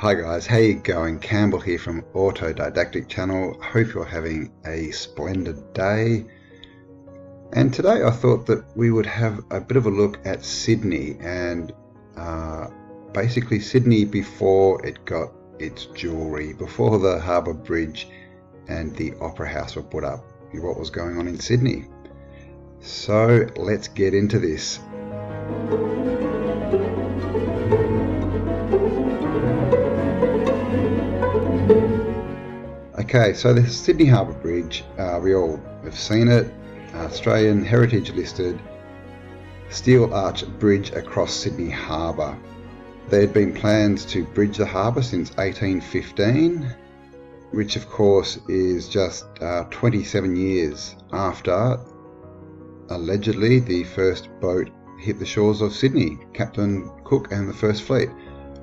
Hi guys, how you going? Campbell here from Autodidactic Channel. Hope you're having a splendid day. And today I thought that we would have a bit of a look at Sydney and uh, basically Sydney before it got its jewellery, before the Harbour Bridge and the Opera House were put up, what was going on in Sydney. So let's get into this. Okay, so the Sydney Harbour Bridge, uh, we all have seen it, Australian Heritage listed steel arch bridge across Sydney Harbour. There had been plans to bridge the harbour since 1815, which of course is just uh, 27 years after allegedly the first boat hit the shores of Sydney. Captain Cook and the First Fleet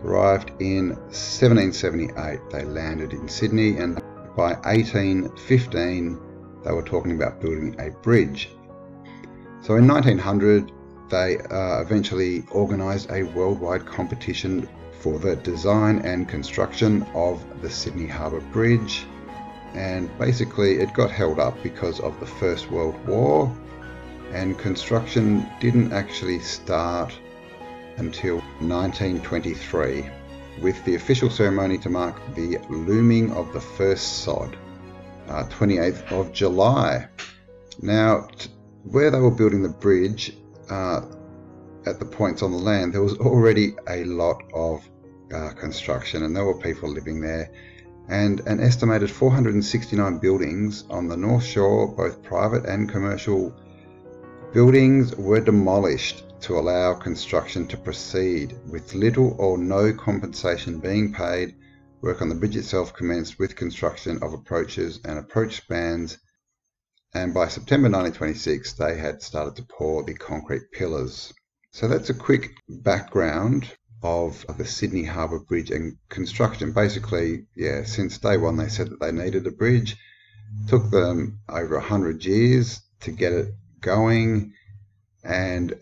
arrived in 1778. They landed in Sydney and by 1815 they were talking about building a bridge. So in 1900 they uh, eventually organised a worldwide competition for the design and construction of the Sydney Harbour Bridge and basically it got held up because of the First World War and construction didn't actually start until 1923 with the official ceremony to mark the looming of the first sod, uh, 28th of July. Now, where they were building the bridge, uh, at the points on the land, there was already a lot of uh, construction and there were people living there. And an estimated 469 buildings on the North Shore, both private and commercial buildings, were demolished to allow construction to proceed. With little or no compensation being paid, work on the bridge itself commenced with construction of approaches and approach spans, and by September 1926 they had started to pour the concrete pillars. So that's a quick background of, the Sydney Harbour Bridge and construction. Basically, yeah, since day one they said that they needed a bridge. It took them over 100 years to get it going and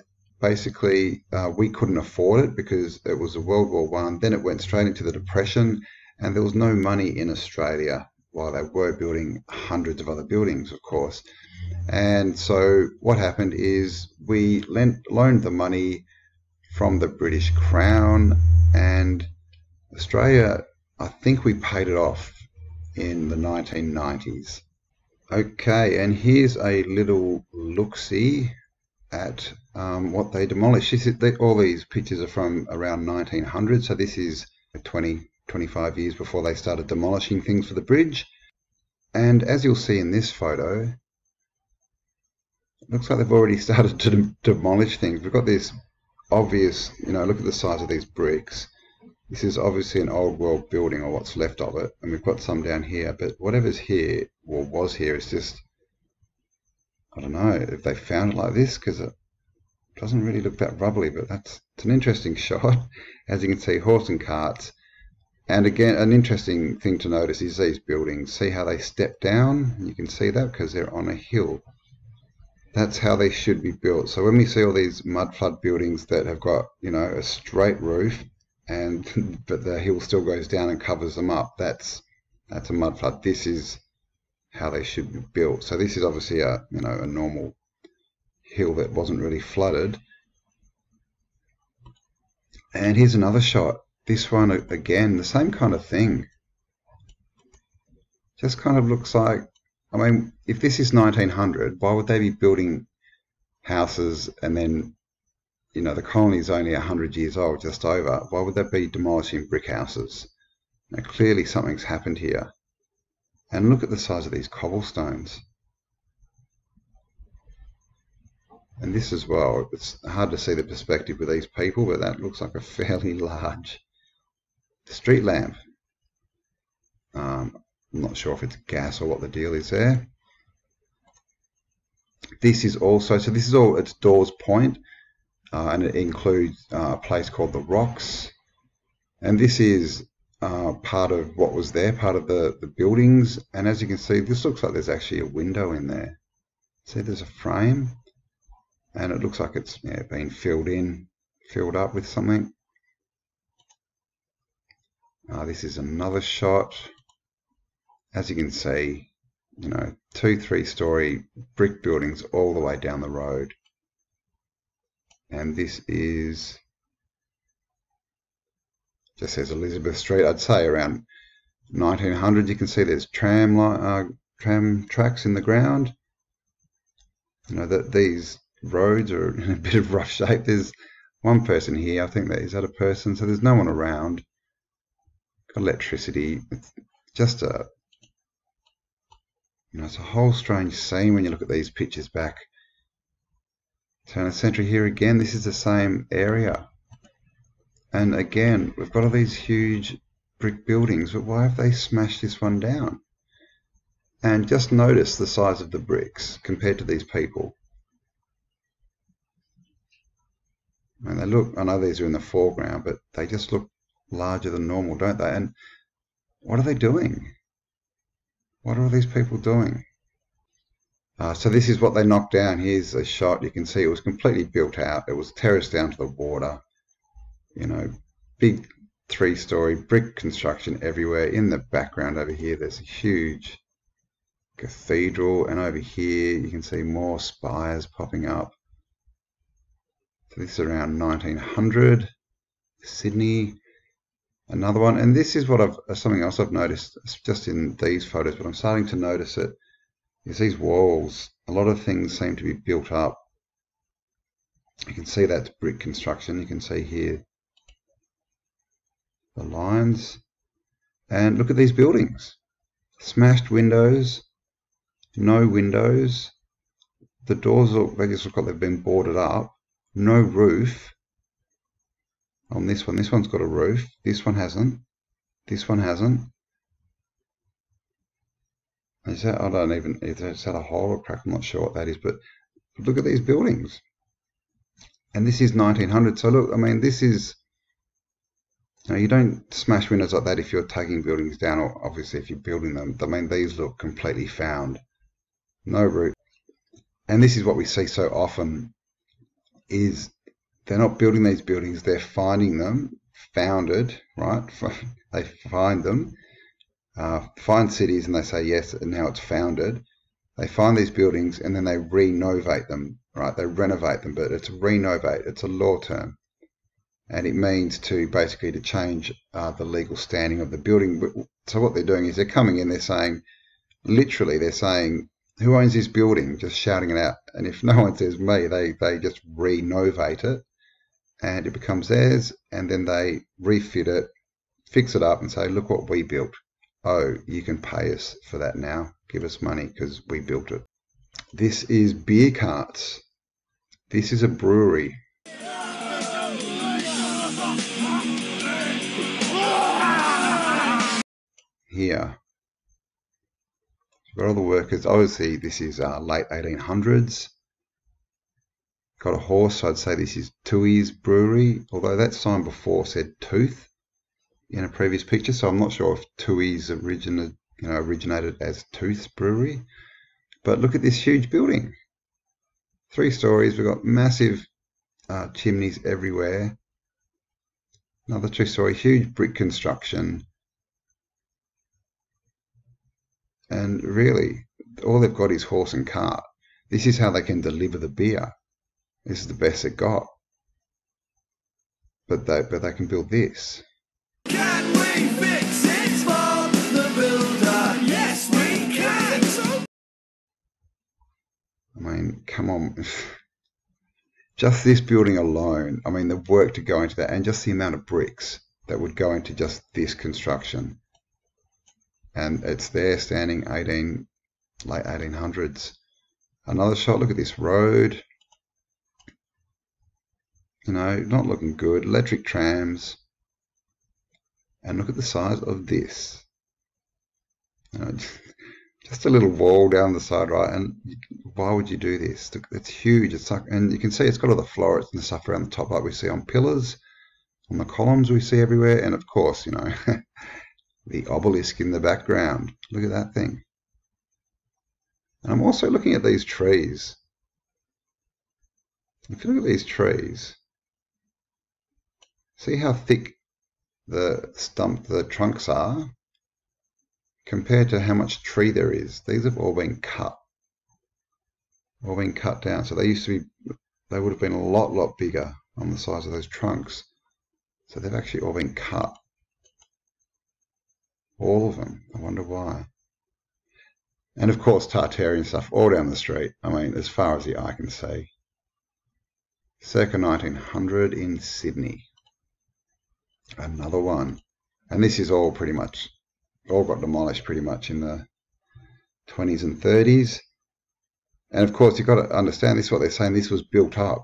basically uh, we couldn't afford it because it was a World War One. Then it went straight into the Depression, and there was no money in Australia while they were building hundreds of other buildings, of course. And so what happened is we lent loaned the money from the British Crown, and Australia. I think we paid it off in the 1990s. Okay, and here's a little look-see at um, what they demolished. Is, they, all these pictures are from around 1900, so this is 20, 25 years before they started demolishing things for the bridge. And as you'll see in this photo, it looks like they've already started to de demolish things. We've got this obvious, you know, look at the size of these bricks. This is obviously an old world building or what's left of it. And we've got some down here, but whatever's here or was here is just I don't know if they found it like this because it doesn't really look that rubbly, but that's it's an interesting shot. As you can see, horse and carts. And again, an interesting thing to notice is these buildings. See how they step down? You can see that because they're on a hill. That's how they should be built. So when we see all these mud flood buildings that have got, you know, a straight roof and but the hill still goes down and covers them up, that's that's a mud flood. This is how they should be built. So this is obviously a you know a normal hill that wasn't really flooded. And here's another shot. This one again, the same kind of thing. Just kind of looks like, I mean, if this is 1900, why would they be building houses and then, you know, the colony is only 100 years old, just over. Why would they be demolishing brick houses? Now, clearly something's happened here. And look at the size of these cobblestones. And this as well, it's hard to see the perspective with these people, but that looks like a fairly large street lamp. Um, I'm not sure if it's gas or what the deal is there. This is also, so this is all, it's Dawes Point, uh, and it includes uh, a place called The Rocks. And this is uh, part of what was there, part of the, the buildings. And as you can see, this looks like there's actually a window in there. See, there's a frame and it looks like it's yeah, been filled in, filled up with something. Uh, this is another shot. As you can see, you know, two, three story brick buildings all the way down the road. And this is, just says Elizabeth Street, I'd say around 1900. You can see there's tram, uh, tram tracks in the ground. You know, that these roads are in a bit of rough shape. There's one person here, I think that is that a person, so there's no one around. Electricity. It's just a you know, it's a whole strange scene when you look at these pictures back. Turn a century here again, this is the same area. And again, we've got all these huge brick buildings, but why have they smashed this one down? And just notice the size of the bricks compared to these people. And they look, I know these are in the foreground, but they just look larger than normal, don't they? And what are they doing? What are all these people doing? Uh, so this is what they knocked down. Here's a shot. You can see it was completely built out. It was terraced down to the water. You know, big three-story brick construction everywhere. In the background over here, there's a huge cathedral. And over here, you can see more spires popping up. So this is around 1900. Sydney another one. And this is what I've something else I've noticed just in these photos, but I'm starting to notice it. Is these walls. A lot of things seem to be built up. You can see that's brick construction. You can see here the lines. And look at these buildings. Smashed windows, no windows. The doors look, they just look like they've been boarded up. No roof on this one. This one's got a roof. This one hasn't. This one hasn't. Is that, I don't even, is that a hole or crack? I'm not sure what that is, but look at these buildings. And this is 1900. So look, I mean, this is, you, know, you don't smash windows like that if you're taking buildings down, or obviously if you're building them. I mean, these look completely found. No roof. And this is what we see so often is they're not building these buildings, they're finding them, founded, right? they find them, uh, find cities and they say, yes, and now it's founded. They find these buildings and then they renovate them, right? They renovate them, but it's renovate, it's a law term. And it means to basically to change uh, the legal standing of the building. So what they're doing is they're coming in, they're saying, literally, they're saying, who owns this building? Just shouting it out. And if no one says me, they, they just renovate it and it becomes theirs and then they refit it, fix it up and say, look what we built. Oh, you can pay us for that now. Give us money because we built it. This is beer carts. This is a brewery. Here. Got all the workers. Obviously, this is uh, late 1800s. Got a horse, I'd say this is Tooheys Brewery, although that sign before said Tooth in a previous picture, so I'm not sure if Tooheys originated, you know, originated as Tooth Brewery. But look at this huge building. Three stories, we've got massive uh, chimneys everywhere. Another two story, huge brick construction. And really, all they've got is horse and cart. This is how they can deliver the beer. This is the best it got. But they but they can build this. I mean, come on. just this building alone, I mean, the work to go into that and just the amount of bricks that would go into just this construction. And it's there standing 18, late 1800s. Another shot, look at this road you know, not looking good. Electric trams. And look at the size of this. You know, just a little wall down the side, right? And why would you do this? It's huge. It's like, and you can see it's got all the florets and stuff around the top, like we see on pillars, on the columns we see everywhere, and of course, you know, the obelisk in the background. Look at that thing. And I'm also looking at these trees. If you look at these trees, See how thick the stump, the trunks are compared to how much tree there is. These have all been cut, all been cut down. So they used to be, they would have been a lot, lot bigger on the size of those trunks. So they've actually all been cut. All of them. I wonder why. And of course, Tartarian stuff all down the street. I mean, as far as the eye can see. Circa 1900 in Sydney. Another one. And this is all pretty much, all got demolished pretty much in the 20s and 30s. And of course, you've got to understand this, what they're saying, this was built up.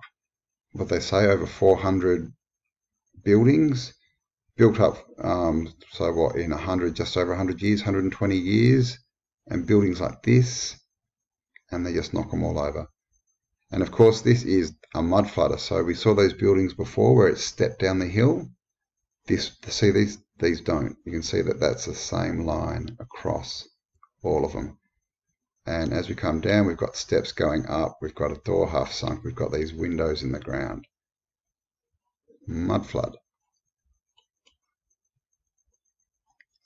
What they say, over 400 buildings built up, um, so what, in 100, just over 100 years, 120 years, and buildings like this, and they just knock them all over. And of course, this is a mud flutter. So we saw those buildings before where it stepped down the hill. This, see these, these don't. You can see that that's the same line across all of them. And as we come down, we've got steps going up. We've got a door half sunk. We've got these windows in the ground. Mud flood.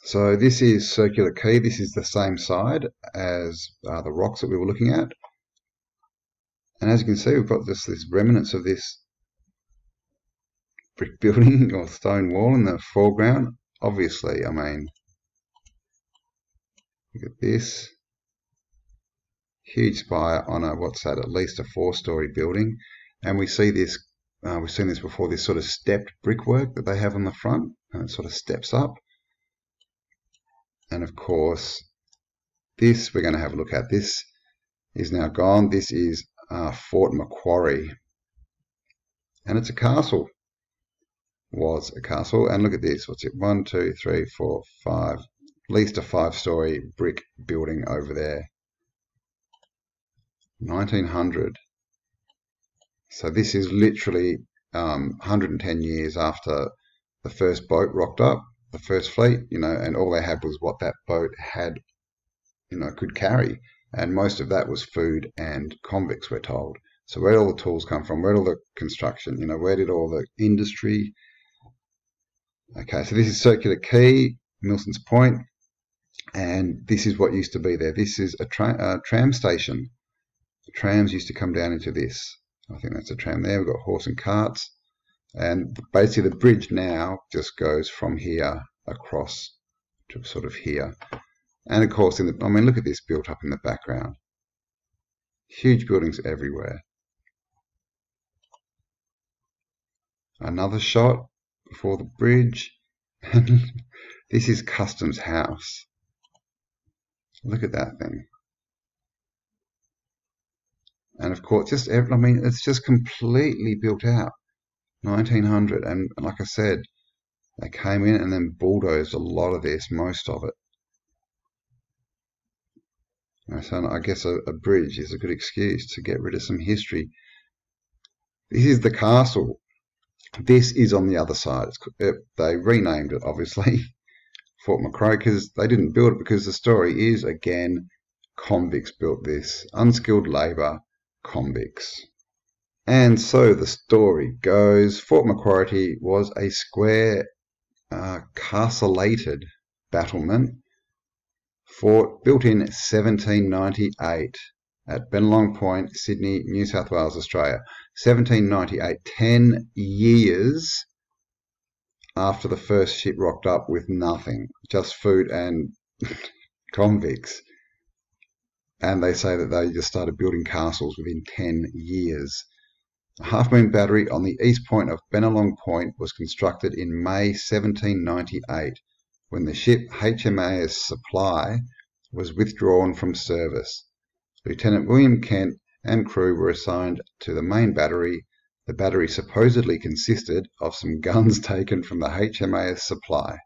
So this is Circular Quay. This is the same side as uh, the rocks that we were looking at. And as you can see, we've got just this remnants of this brick building or stone wall in the foreground. Obviously, I mean, look at this. Huge spire on a, what's that, at least a four-story building. And we see this, uh, we've seen this before, this sort of stepped brickwork that they have on the front. And it sort of steps up. And of course, this we're going to have a look at. This is now gone. This is uh, Fort Macquarie. And it's a castle. Was a castle. And look at this. What's it? One, two, three, four, five. At least a five-story brick building over there. 1900. So this is literally um, 110 years after the first boat rocked up the first fleet, you know, and all they had was what that boat had, you know, could carry. And most of that was food and convicts, we're told. So where did all the tools come from? Where did all the construction, you know, where did all the industry? Okay, so this is Circular Quay, Milson's Point, and this is what used to be there. This is a, tra a tram station. The trams used to come down into this. I think that's a tram there. We've got horse and carts. And basically the bridge now just goes from here across to sort of here. And of course, in the, I mean, look at this built up in the background. Huge buildings everywhere. Another shot before the bridge. this is Customs House. Look at that thing. And of course, just, I mean, it's just completely built out. 1900 and like I said they came in and then bulldozed a lot of this most of it so I guess a, a bridge is a good excuse to get rid of some history this is the castle this is on the other side. It, they renamed it obviously Fort Macquarie because they didn't build it because the story is again convicts built this. Unskilled labor convicts. And so the story goes. Fort Macquarie was a square, uh, castellated battlement fort built in 1798 at Bennelong Point, Sydney, New South Wales, Australia. 1798, 10 years after the first ship rocked up with nothing, just food and convicts. And they say that they just started building castles within 10 years. A half-moon battery on the east point of Bennelong Point was constructed in May 1798 when the ship HMAS Supply was withdrawn from service. Lieutenant William Kent and crew were assigned to the main battery. The battery supposedly consisted of some guns taken from the HMAS Supply,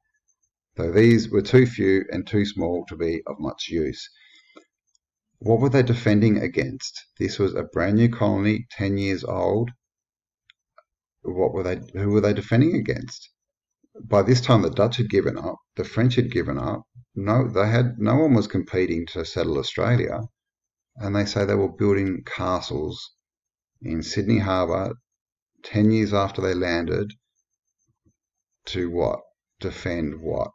though these were too few and too small to be of much use. What were they defending against? This was a brand new colony, 10 years old. What were they, who were they defending against? By this time, the Dutch had given up, the French had given up. No, they had, no one was competing to settle Australia. And they say they were building castles in Sydney Harbour 10 years after they landed to what? defend what?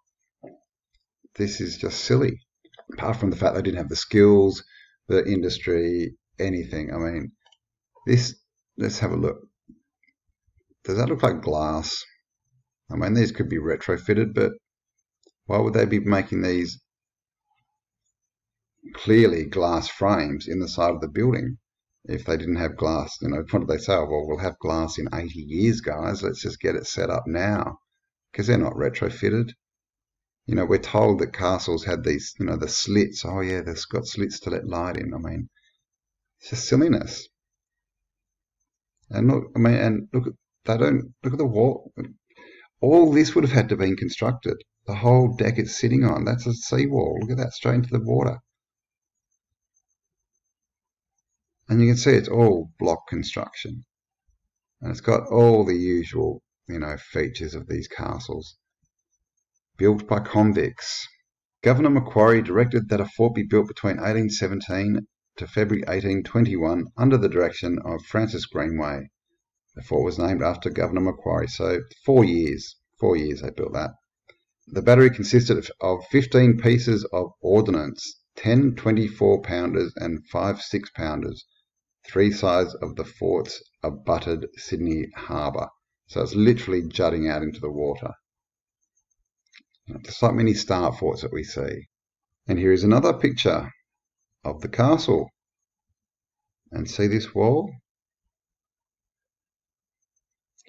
This is just silly. Apart from the fact they didn't have the skills, the industry, anything. I mean, this, let's have a look. Does that look like glass? I mean, these could be retrofitted, but why would they be making these clearly glass frames in the side of the building if they didn't have glass? You know, what did they say? Oh, well, we'll have glass in 80 years, guys. Let's just get it set up now because they're not retrofitted. You know, we're told that castles had these, you know, the slits. Oh, yeah, they've got slits to let light in. I mean, it's just silliness. And look, I mean, and look, they don't look at the wall. All this would have had to have been constructed. The whole deck it's sitting on, that's a seawall. Look at that, straight into the water. And you can see it's all block construction. And it's got all the usual, you know, features of these castles. Built by convicts. Governor Macquarie directed that a fort be built between 1817 to February 1821 under the direction of Francis Greenway. The fort was named after Governor Macquarie. So four years, four years they built that. The battery consisted of 15 pieces of ordnance, 10 24 pounders and 5 6 pounders. Three sides of the forts abutted Sydney Harbour. So it's literally jutting out into the water. Just like many star forts that we see. And here is another picture of the castle. And see this wall?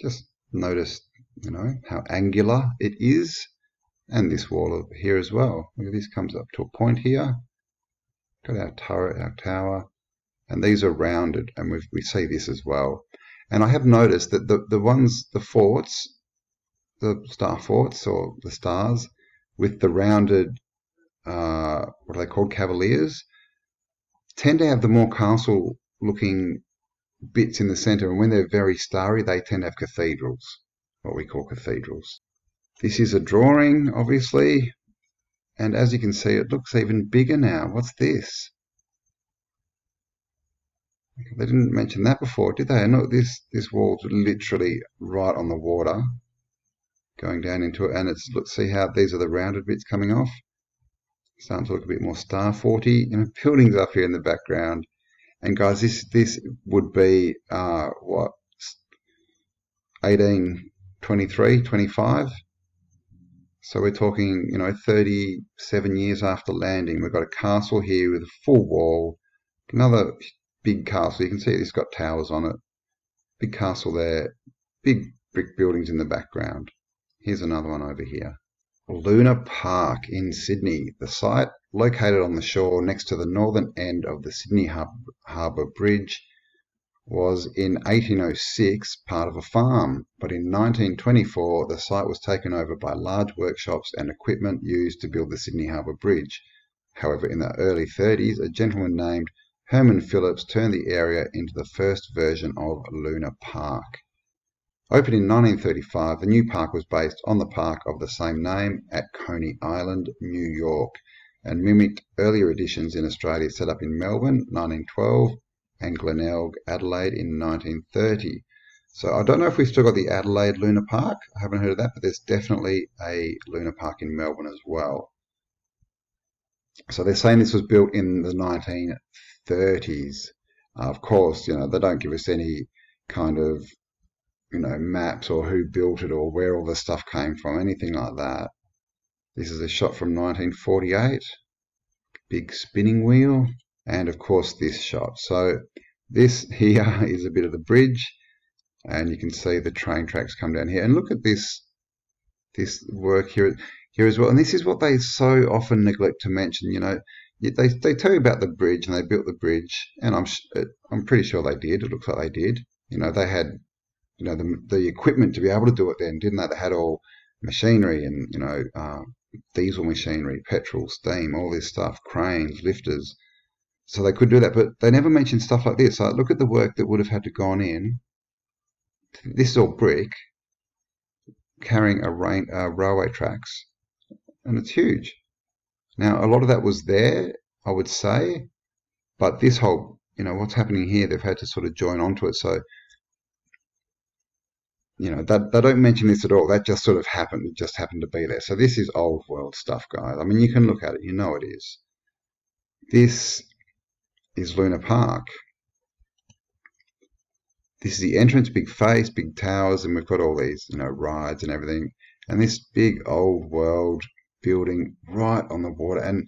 Just notice, you know, how angular it is. And this wall here as well. Look at this comes up to a point here. Got our turret, our tower. And these are rounded, and we we see this as well. And I have noticed that the, the ones, the forts, the star forts or the stars, with the rounded, uh, what are they called, cavaliers, tend to have the more castle looking bits in the center, and when they're very starry, they tend to have cathedrals, what we call cathedrals. This is a drawing, obviously, and as you can see, it looks even bigger now. What's this? They didn't mention that before, did they? No, this this wall's literally right on the water, going down into it, and it's let's see how these are the rounded bits coming off. Starting to look a bit more star forty. You know, buildings up here in the background. And guys, this this would be uh, what 18, 23, 25. So we're talking, you know, 37 years after landing. We've got a castle here with a full wall. Another big castle. You can see it's got towers on it. Big castle there. Big brick buildings in the background. Here's another one over here. Luna Park in Sydney. The site, located on the shore next to the northern end of the Sydney Harbour Bridge, was in 1806 part of a farm, but in 1924 the site was taken over by large workshops and equipment used to build the Sydney Harbour Bridge. However, in the early 30s, a gentleman named Herman Phillips turned the area into the first version of Luna Park. Opened in 1935, the new park was based on the park of the same name at Coney Island, New York, and mimicked earlier editions in Australia set up in Melbourne, 1912, and Glenelg, Adelaide in 1930. So I don't know if we've still got the Adelaide Luna Park. I haven't heard of that, but there's definitely a Luna Park in Melbourne as well. So they're saying this was built in the 1930s. Uh, of course, you know, they don't give us any kind of you know, maps or who built it or where all the stuff came from, anything like that. This is a shot from 1948, big spinning wheel, and of course this shot. So this here is a bit of the bridge, and you can see the train tracks come down here. And look at this, this work here, here as well. And this is what they so often neglect to mention. You know, they they tell you about the bridge and they built the bridge, and I'm I'm pretty sure they did. It looks like they did. You know, they had you know the, the equipment to be able to do it then, didn't they? They had all machinery and you know uh, diesel machinery, petrol, steam, all this stuff, cranes, lifters. So they could do that, but they never mentioned stuff like this. Like, look at the work that would have had to gone in. This is all brick, carrying a rain, uh, railway tracks, and it's huge. Now, a lot of that was there, I would say, but this whole, you know, what's happening here, they've had to sort of join onto it. So you know, that they don't mention this at all. That just sort of happened. It just happened to be there. So this is old world stuff, guys. I mean, you can look at it. You know it is. This is Luna Park. This is the entrance, big face, big towers, and we've got all these, you know, rides and everything. And this big old world building right on the water. And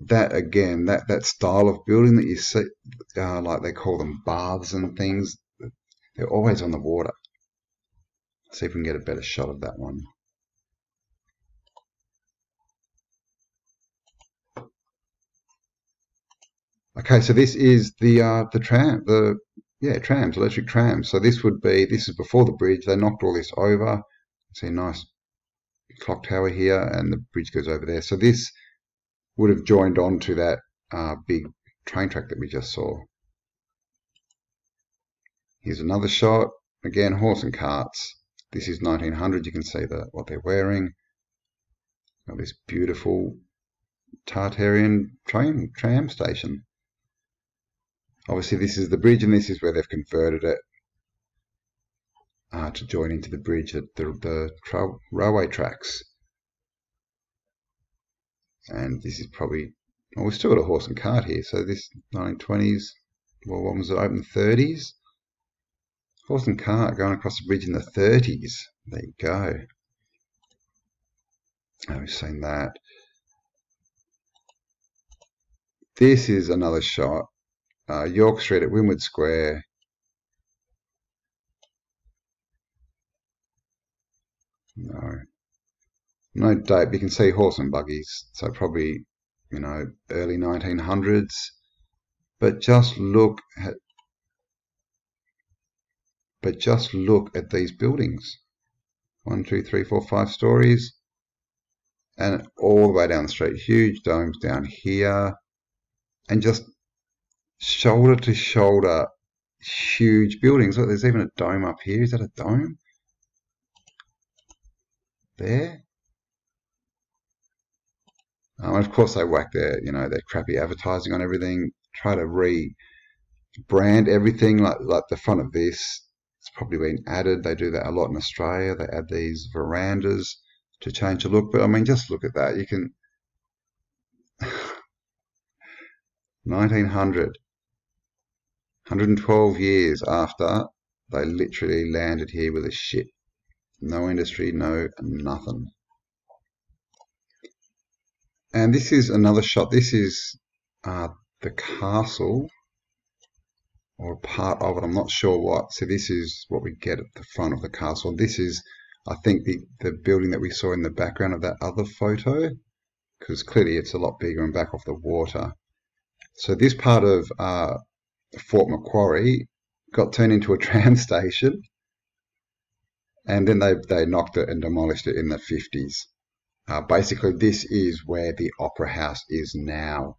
that again, that, that style of building that you see, uh, like they call them baths and things, they're always on the water. Let's see if we can get a better shot of that one. Okay, so this is the uh, the tram, the yeah trams, electric trams. So this would be this is before the bridge. They knocked all this over. See nice clock tower here, and the bridge goes over there. So this would have joined on to that uh, big train track that we just saw. Here's another shot. Again, horse and carts. This is 1900. You can see the, what they're wearing. Got this beautiful Tartarian train tram station. Obviously, this is the bridge, and this is where they've converted it uh, to join into the bridge at the, the tra railway tracks. And this is probably, well, we've still got a horse and cart here. So this 1920s, well, when was it open? 30s. Horse and cart going across the bridge in the 30s. There you go. Oh, we've seen that. This is another shot uh, York Street at Winwood Square. No. No date, but you can see horse and buggies. So probably, you know, early 1900s. But just look at but just look at these buildings. One, two, three, four, five stories. And all the way down the street. Huge domes down here. And just shoulder to shoulder huge buildings. Look, there's even a dome up here. Is that a dome? There. Um, and of course, they whack their, you know, their crappy advertising on everything. Try to re-brand everything, like like the front of this. It's probably been added. They do that a lot in Australia. They add these verandas to change the look. But I mean, just look at that. You can 1900. 112 years after they literally landed here with a ship. No industry, no nothing. And this is another shot. This is uh, the castle or part of it. I'm not sure what. So this is what we get at the front of the castle. This is, I think, the, the building that we saw in the background of that other photo because clearly it's a lot bigger and back off the water. So this part of uh, Fort Macquarie got turned into a tram station, and then they they knocked it and demolished it in the 50s. Uh, basically, this is where the Opera House is now.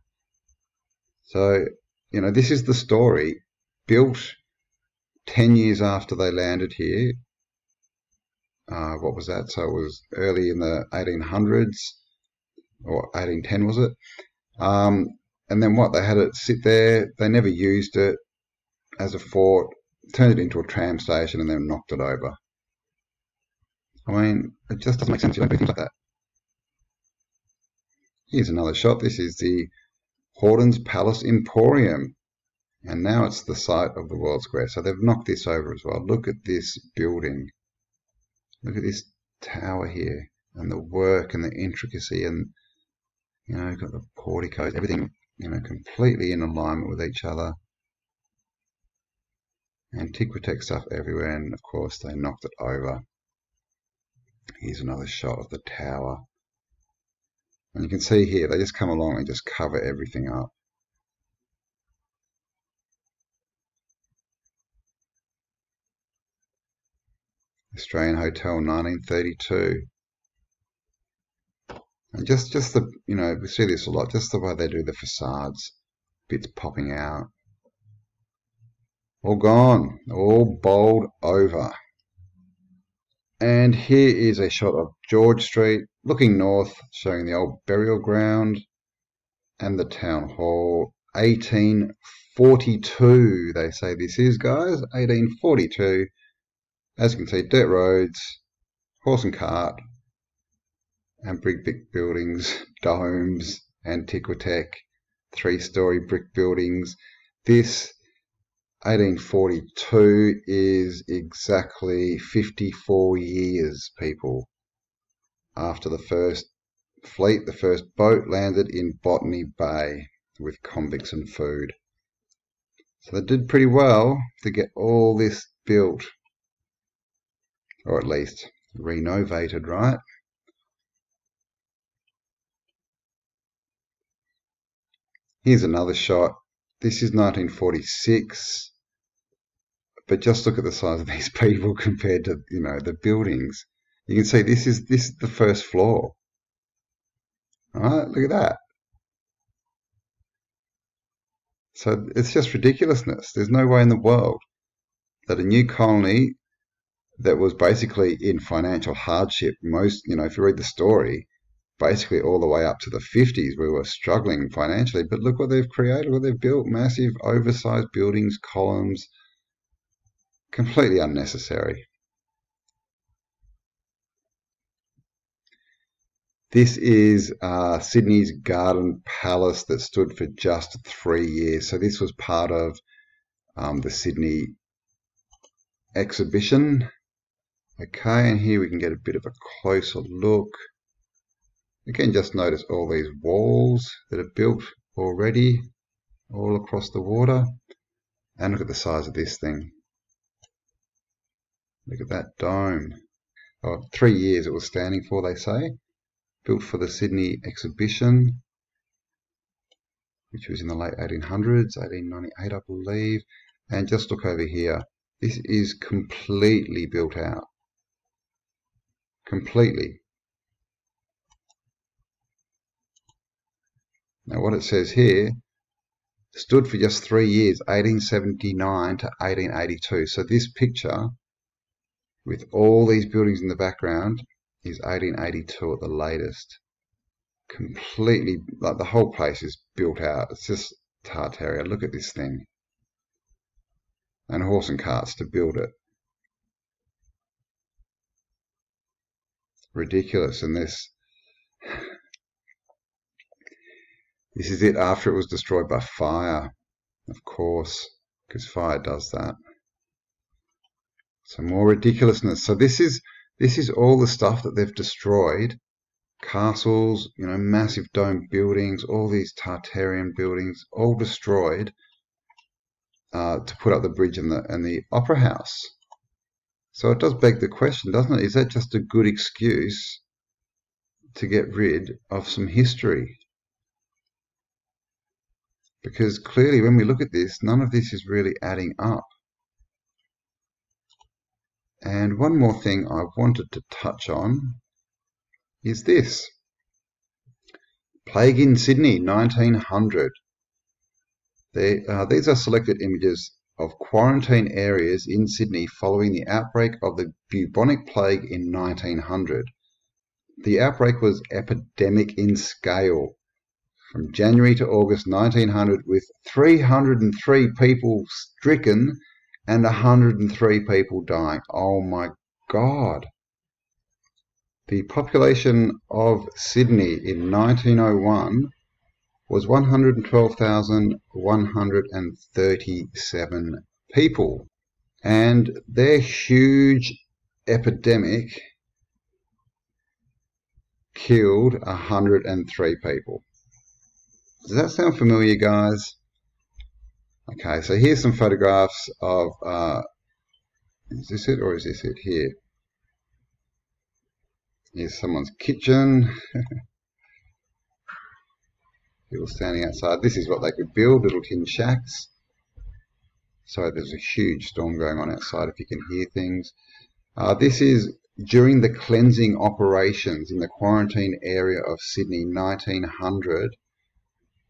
So, you know, this is the story. Built 10 years after they landed here. Uh, what was that? So it was early in the 1800s, or 1810 was it? Um, and then what? They had it sit there. They never used it as a fort. Turned it into a tram station and then knocked it over. I mean, it just doesn't make sense. You don't do things like that. Here's another shot. This is the Hordern's Palace Emporium. And now it's the site of the World Square. So they've knocked this over as well. Look at this building. Look at this tower here. And the work and the intricacy and, you know, got the porticos, everything you know, completely in alignment with each other. Antiquitech stuff everywhere, and of course they knocked it over. Here's another shot of the tower. And you can see here, they just come along and just cover everything up. Australian Hotel 1932. And just, just the, you know, we see this a lot, just the way they do the facades, bits popping out. All gone, all bowled over. And here is a shot of George Street, looking north, showing the old burial ground and the town hall. 1842, they say this is, guys. 1842. as you can see, dirt roads, horse and cart, and brick, brick buildings, domes, Antiquitech, three-story brick buildings. This 1842 is exactly 54 years, people, after the first fleet, the first boat landed in Botany Bay with convicts and food. So they did pretty well to get all this built, or at least renovated, right? Here's another shot. This is 1946 but just look at the size of these people compared to you know the buildings. You can see this is this is the first floor. All right, look at that. So it's just ridiculousness. There's no way in the world that a new colony that was basically in financial hardship, most, you know, if you read the story, basically all the way up to the 50s, we were struggling financially. But look what they've created, what they've built massive, oversized buildings, columns, completely unnecessary. This is uh, Sydney's Garden Palace that stood for just three years. So this was part of um, the Sydney exhibition. Okay, and here we can get a bit of a closer look. Again, just notice all these walls that are built already all across the water. And look at the size of this thing. Look at that dome. Oh, three years it was standing for, they say. Built for the Sydney exhibition, which was in the late 1800s, 1898, I believe. And just look over here. This is completely built out. Completely. Now what it says here, stood for just three years, 1879 to 1882. So this picture with all these buildings in the background is 1882 at the latest. Completely, like the whole place is built out. It's just Tartaria. Look at this thing. And horse and carts to build it. Ridiculous. And this, this is it after it was destroyed by fire. Of course, because fire does that. So more ridiculousness. So this is this is all the stuff that they've destroyed. Castles, you know, massive dome buildings, all these Tartarian buildings, all destroyed uh, to put up the bridge and the and the opera house. So it does beg the question, doesn't it? Is that just a good excuse to get rid of some history? Because clearly, when we look at this, none of this is really adding up. And one more thing I wanted to touch on is this. Plague in Sydney, 1900. They, uh, these are selected images of quarantine areas in Sydney following the outbreak of the bubonic plague in 1900. The outbreak was epidemic in scale from January to August 1900 with 303 people stricken and 103 people dying. Oh my God. The population of Sydney in 1901 was 112,137 people. And their huge epidemic killed 103 people. Does that sound familiar, guys? Okay, so here's some photographs of, uh, is this it or is this it here? Here's someone's kitchen. People standing outside. This is what they could build, little tin shacks. So there's a huge storm going on outside if you can hear things. Uh, this is during the cleansing operations in the quarantine area of Sydney 1900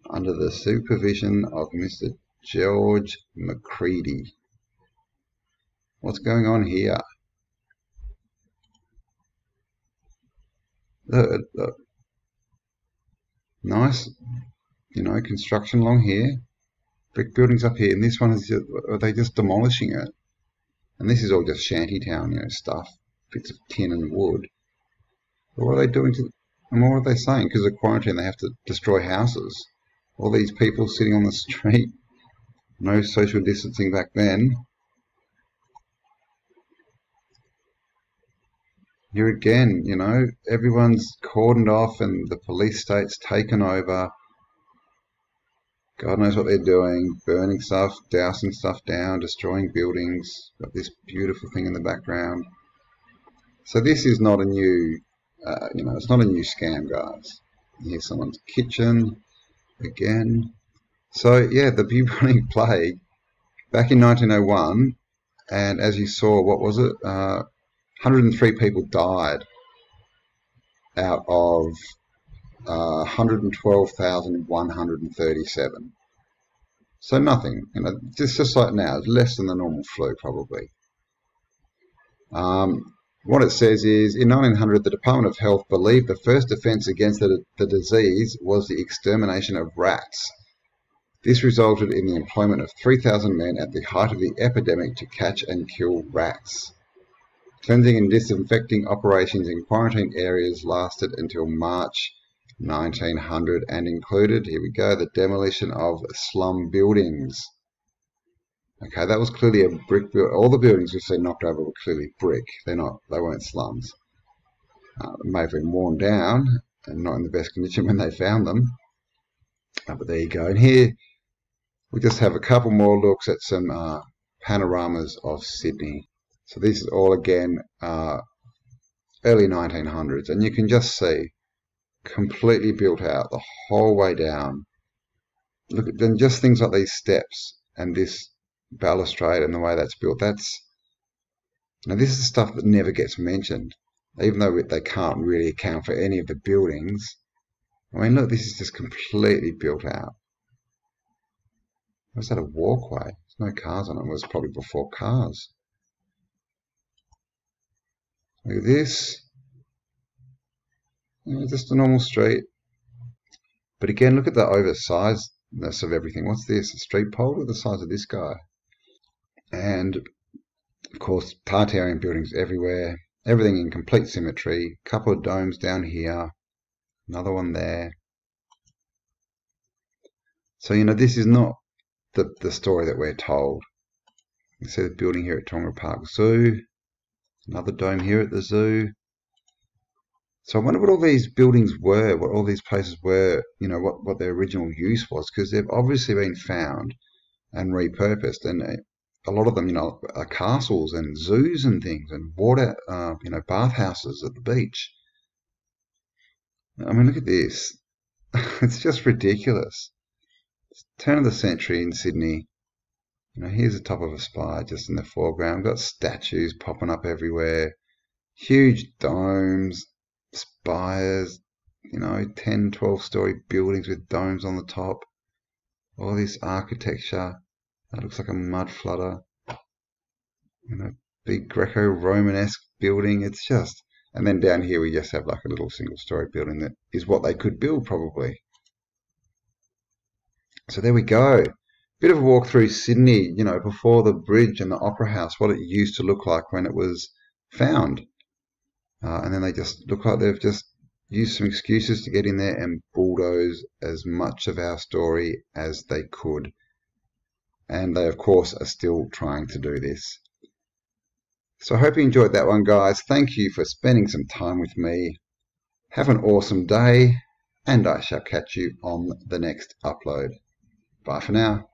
under the supervision of Mr. George McCredie. What's going on here? Look, look. Nice, you know, construction along here. Brick buildings up here, and this one is just, are they just demolishing it? And this is all just shanty town, you know, stuff, bits of tin and wood. But what are they doing to, and what are they saying? Because of quarantine, they have to destroy houses. All these people sitting on the street, no social distancing back then. Here again, you know, everyone's cordoned off and the police state's taken over. God knows what they're doing, burning stuff, dousing stuff down, destroying buildings. Got this beautiful thing in the background. So this is not a new, uh, you know, it's not a new scam, guys. Here's someone's kitchen again. So yeah, the bubonic plague back in 1901, and as you saw, what was it? Uh, 103 people died out of uh, 112,137. So nothing, you know, just, just like now, it's less than the normal flu probably. Um, what it says is, in 1900, the Department of Health believed the first defense against the, the disease was the extermination of rats. This resulted in the employment of 3,000 men at the height of the epidemic to catch and kill rats. Cleansing and disinfecting operations in quarantine areas lasted until March 1900 and included, here we go, the demolition of slum buildings. Okay, that was clearly a brick building. All the buildings we've seen knocked over were clearly brick. They're not, they weren't slums. Uh, may have been worn down and not in the best condition when they found them. Uh, but there you go. And here we just have a couple more looks at some uh, panoramas of Sydney. So this is all again uh, early 1900s, and you can just see completely built out the whole way down. Look at then just things like these steps and this balustrade and the way that's built. That's now this is stuff that never gets mentioned, even though they can't really account for any of the buildings. I mean, look, this is just completely built out. Was that a walkway? There's no cars on it. It was probably before cars. Look at this just a normal street. But again, look at the oversizedness of everything. What's this? A street pole? At the size of this guy. And of course, Tartarian buildings everywhere. Everything in complete symmetry. Couple of domes down here. Another one there. So, you know, this is not the, the story that we're told. You see the building here at Taronga Park Zoo. Another dome here at the zoo. So I wonder what all these buildings were, what all these places were, you know, what, what their original use was, because they've obviously been found and repurposed. And uh, a lot of them, you know, are castles and zoos and things and water, uh, you know, bathhouses at the beach. I mean, look at this. it's just ridiculous. Turn of the century in Sydney. You know, here's the top of a spire just in the foreground. We've got statues popping up everywhere. Huge domes, spires, you know, 10, 12 story buildings with domes on the top. All this architecture. That looks like a mud flutter. You know, big Greco-Romanesque building. It's just, and then down here we just have like a little single story building that is what they could build probably. So there we go. Bit of a walk through Sydney, you know, before the bridge and the Opera House, what it used to look like when it was found. Uh, and then they just look like they've just used some excuses to get in there and bulldoze as much of our story as they could. And they, of course, are still trying to do this. So I hope you enjoyed that one, guys. Thank you for spending some time with me. Have an awesome day, and I shall catch you on the next upload. Bye for now.